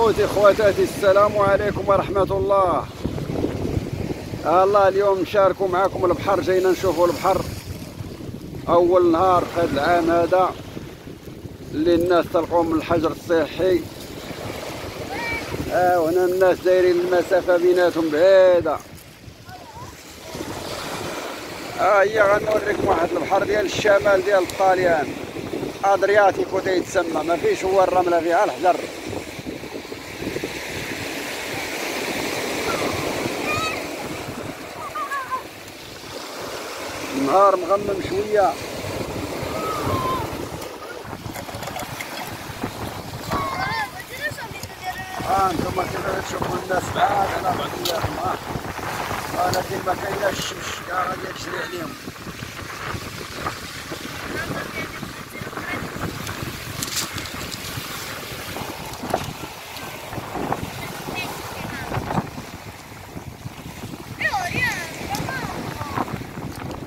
خوتي خواتاتي السلام عليكم ورحمة الله. الله اليوم نشاركوا معكم البحر جينا نشوفوا البحر. أول نهار في هذا العام هذا اللي الناس تلقوا من الحجر الصحي. آه هنا الناس دايرين المسافة بيناتهم بعيدة. ها هي غنوريكم واحد البحر ديال الشمال ديال الطاليان. أدرياتيكو تيتسمى ما فيش هو الرمله فيها الحجر. النهار مغمم شوية. ها أنتم كيف تشوفوا الناس. بعاد على بعضياتهم ها ولكن ما كايناش الشمس كاع غادي يكسري عليهم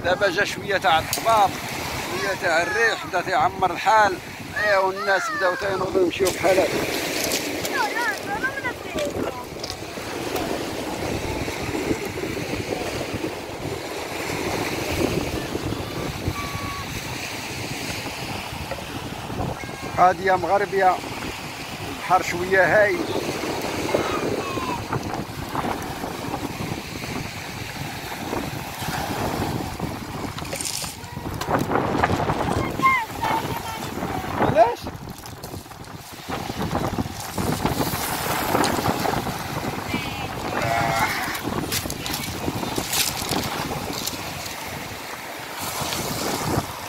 دابا جا شوية تاع الضباب شوية تاع الريح بدأ تيعمر الحال. إيه والناس بداو تينوضوا يمشيو بحالات قادية مغربية البحر شوية هاي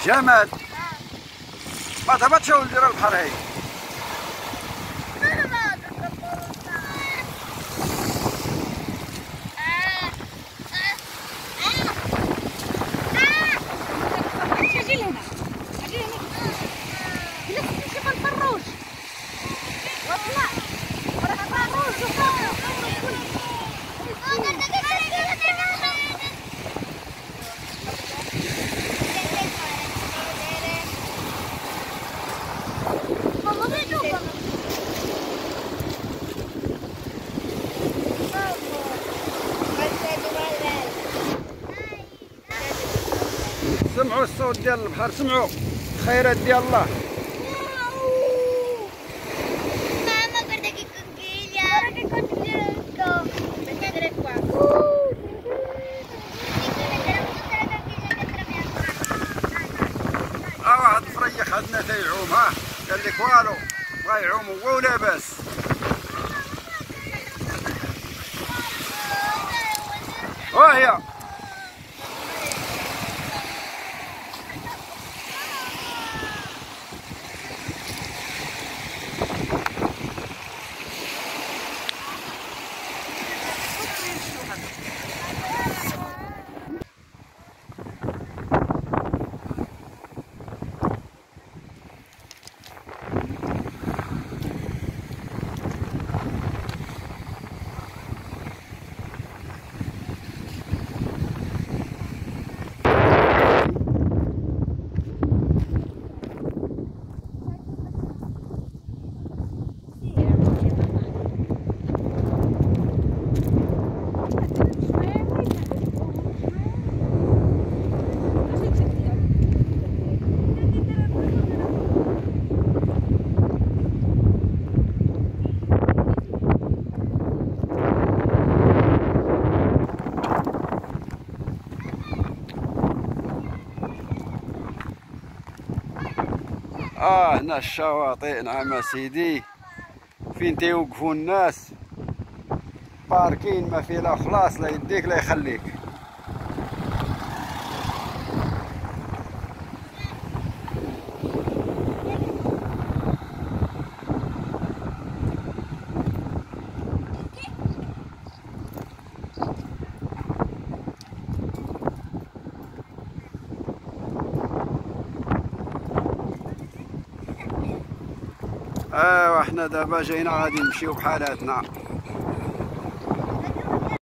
جمال ما تبغى شو ندير البحر هاي سمعوا الصوت ديال البحر سمعوا. خيرات ديال الله. ولاباس وهي. آه هنا الشواطئ نعم سيدي. فين تيوقفوا الناس؟ باركين ما في لا خلاص لا يديك لا يخليك. ايوا حنا دابا جاينا غادي نمشيو بحالاتنا.